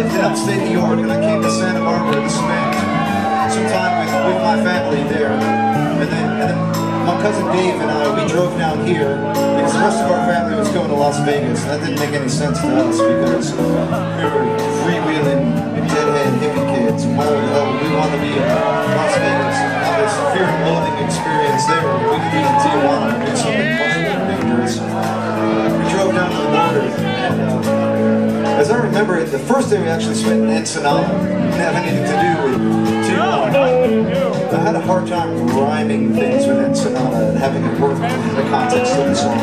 lived in upstate New York and I came to Santa Barbara to spend some time with, with my family there. And then, and then my cousin Dave and I, we drove down here because the rest of our family was going to Las Vegas. That didn't make any sense to us because we were freewheeling, deadhead hippie kids, mold hell. We wanted to be in Las Vegas. And this fear and loathing experience there. We could be in Tijuana and do something much more dangerous. We drove down to the border as I remember it, the first day we actually spent in Ensenada didn't have anything to do with Tijuana. I had a hard time rhyming things with Ensenada and having it work in the context of the song.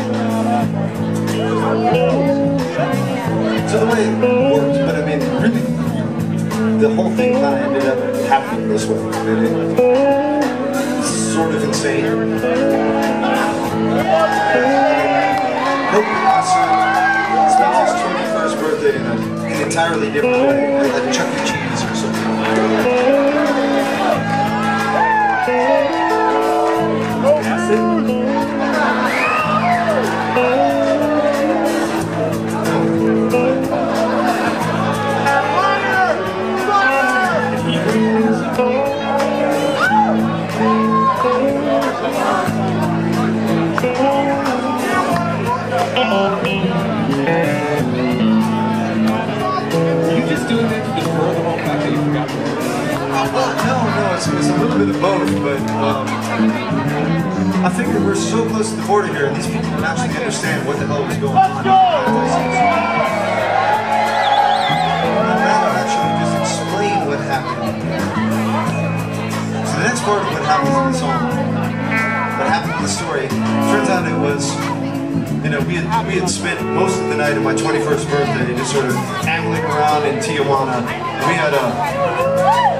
So the way it worked, but I mean, really, the whole thing kind of ended up happening this way. Really. sort of insane. Hope birthday in an entirely different way, like, Chuck E. Cheese or something like. Oh. honest, It's a little bit of both, but um, I think that we're so close to the border here, and these people can actually understand what the hell was going on. Go! I'd rather actually just explain what happened. So the next part of what happens in the song, what happened in the story, turns out it was you know, we had, we had spent most of the night of my 21st birthday just sort of angling around in Tijuana. And we had a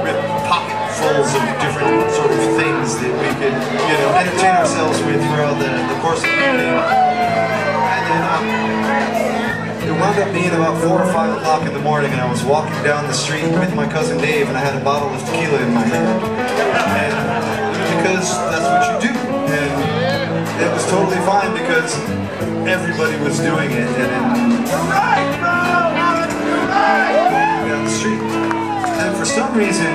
we had pocketfuls of different sort of things that we could, you know, entertain ourselves with throughout the, the course of the evening. And then, uh, it wound up being about 4 or 5 o'clock in the morning and I was walking down the street with my cousin Dave and I had a bottle of tequila in my hand. And because that's what you do it was totally fine because everybody was doing it. And then down the street. And for some reason,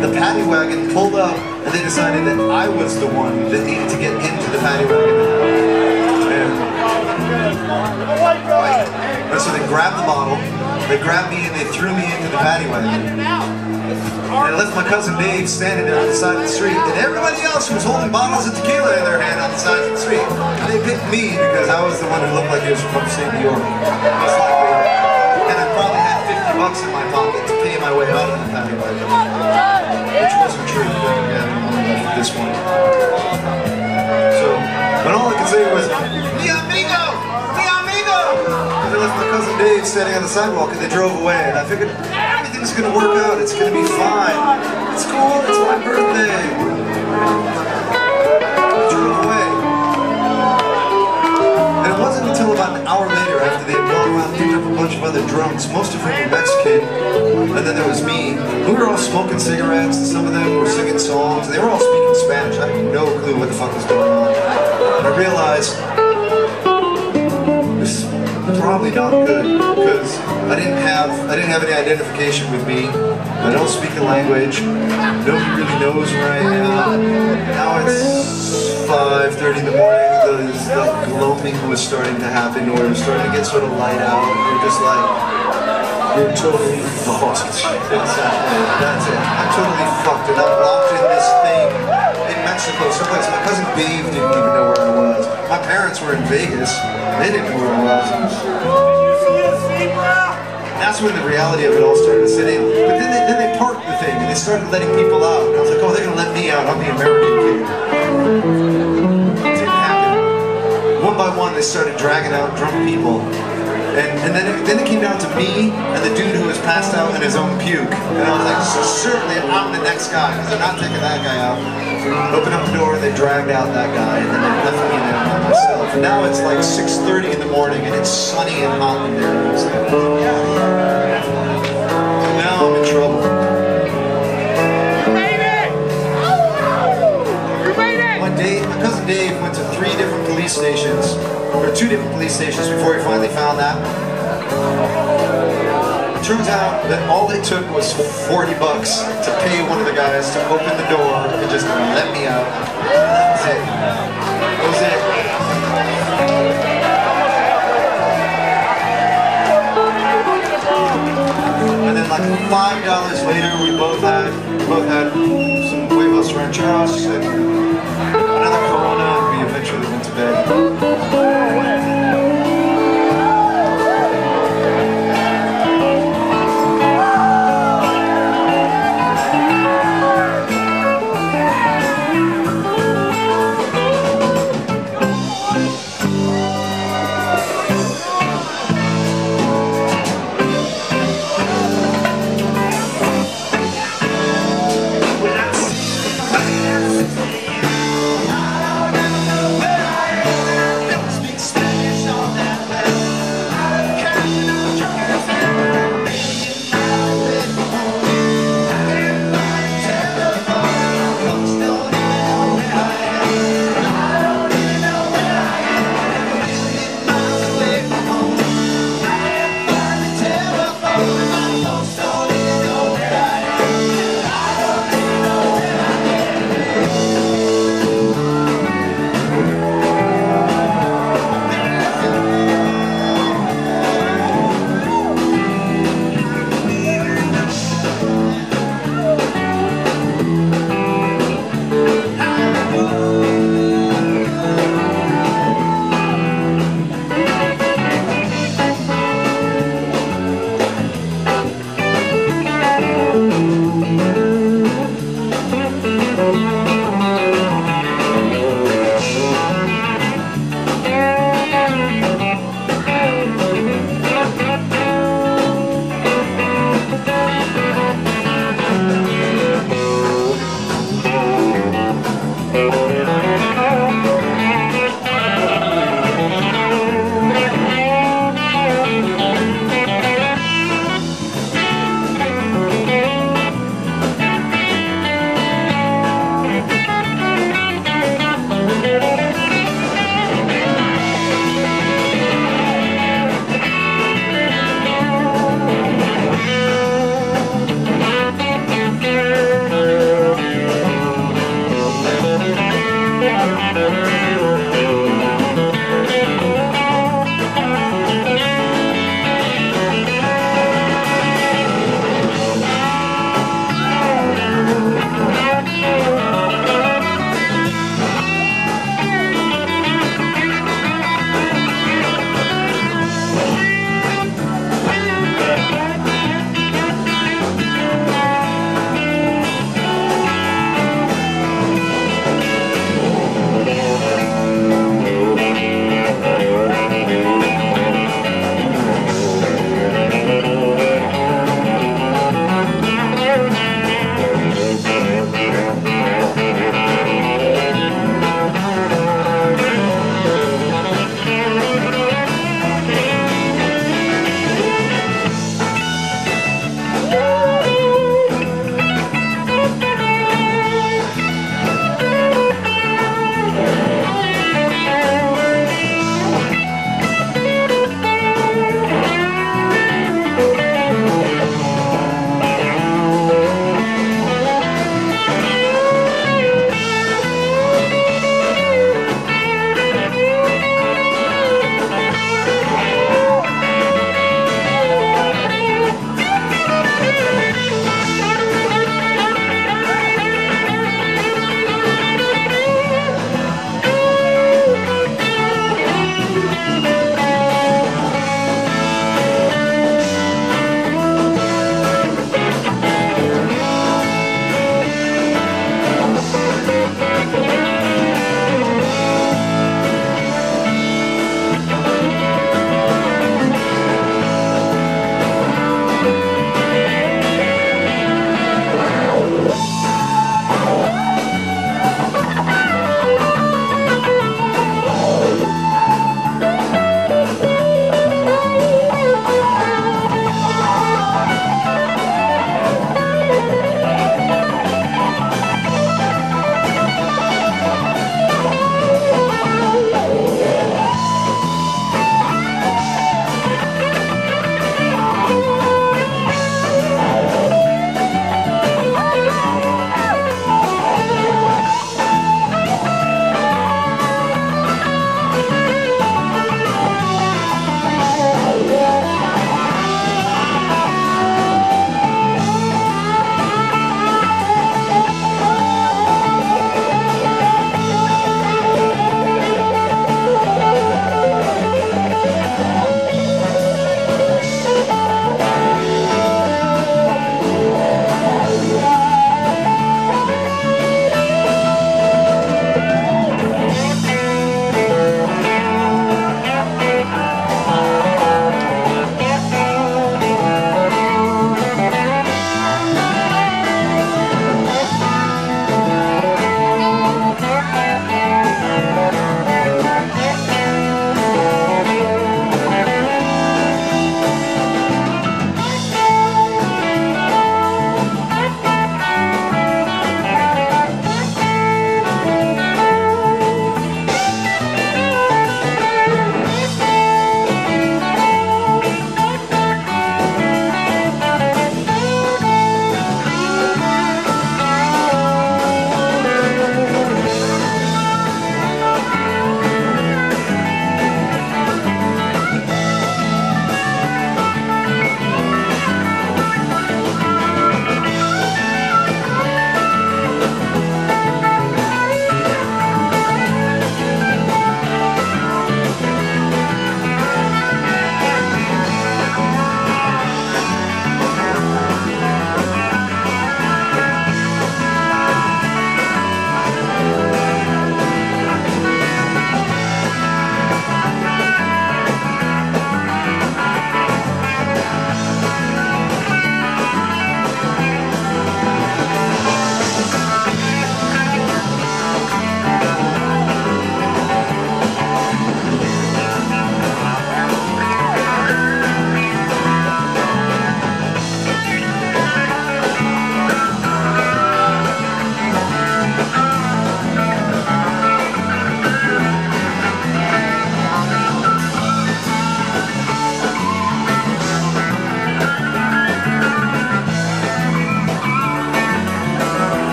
the paddy wagon pulled up and they decided that I was the one that needed to get into the paddy wagon. And oh, so they grabbed the bottle, they grabbed me and they threw me into the paddy wagon. And I left my cousin Dave standing there on the side of the street, and everybody else who was holding bottles of tequila in their hand on the side of the street. And they picked me because I was the one who looked like he was from upstate New York. Most likely. And I probably had 50 bucks in my pocket to pay my way out of the paddy wagon. Which wasn't true, but again, at this point. So, but all I could say was, Mi amigo! Left my cousin Dave standing on the sidewalk and they drove away. And I figured, everything's gonna work out. It's gonna be fine. It's cool. It's my birthday. They drove away. And it wasn't until about an hour later after they had gone around and picked up a bunch of other drunks, most of whom were Mexican, and then there was me, we were all smoking cigarettes and some of them were singing songs. They were all speaking Spanish. I had no clue what the fuck was going on. And I realized probably not good because I didn't have I didn't have any identification with me. I don't speak the language. Nobody really knows where I am. Now it's 5:30 in the morning. The, the gloaming was starting to happen, or it was starting to get sort of light out. And we're just like, you're totally fucked. Exactly. That's it. I'm totally fucked, and I'm locked in this thing in Mexico, someplace. My cousin Dave didn't even parents were in Vegas. They didn't know where was. That's when the reality of it all started to sit in. But then they, then they parked the thing and they started letting people out. And I was like, oh, they're gonna let me out. I'm the American kid. Didn't happen. One by one, they started dragging out drunk people. And, and then, it, then it came down to me and the dude who was passed out in his own puke. And I was like, so certainly I'm the next guy because they're not taking that guy out. Opened up the door, they dragged out that guy, and then they left me there by myself. And now it's like 6.30 in the morning and it's sunny and hot in there. It's like, now I'm in trouble. My, Dave, my cousin Dave went to three different police stations, or two different police stations before he finally found that. It turns out that all it took was 40 bucks to pay one of the guys to open the door and just let me out. That was it. That was it. And then like five dollars later, we both had both had some huevos rancheros and another Corona, and we eventually went to bed.